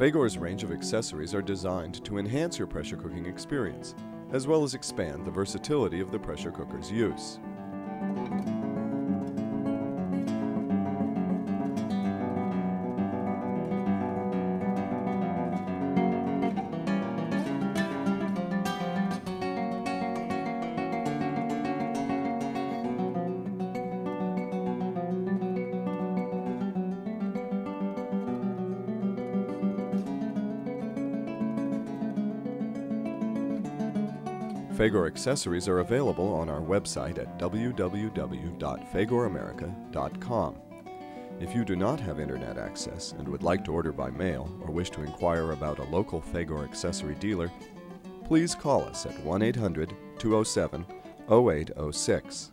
Fagor's range of accessories are designed to enhance your pressure cooking experience, as well as expand the versatility of the pressure cooker's use. Fagor accessories are available on our website at www.fagoramerica.com. If you do not have internet access and would like to order by mail or wish to inquire about a local Fagor accessory dealer, please call us at 1 800 207 0806.